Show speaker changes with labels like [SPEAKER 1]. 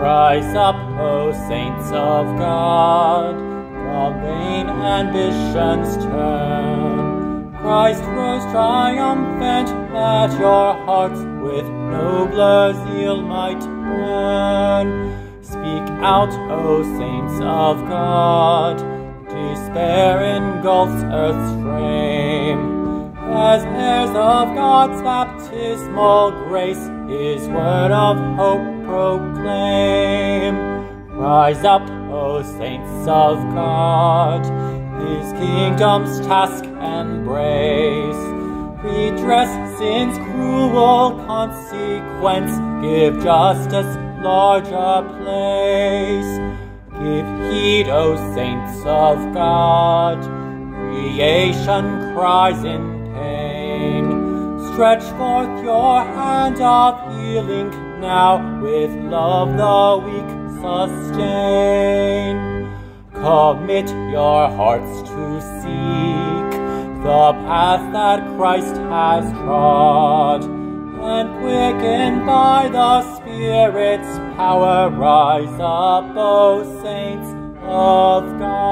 [SPEAKER 1] Rise up, O saints of God, the vain ambitions turn. Christ rose triumphant, that your hearts with nobler zeal might burn. Speak out, O saints of God, despair engulfs earth's frame. As heirs of God's baptismal grace, His word of hope proclaim. Rise up, O saints of God, His kingdom's task embrace. Redress sin's cruel consequence, give justice larger place. Give heed, O saints of God, creation cries in pain. Stretch forth your hand of healing now, with love the weak sustain. Commit your hearts to seek the path that Christ has trod and quickened by the Spirit's power, rise up, O saints of God.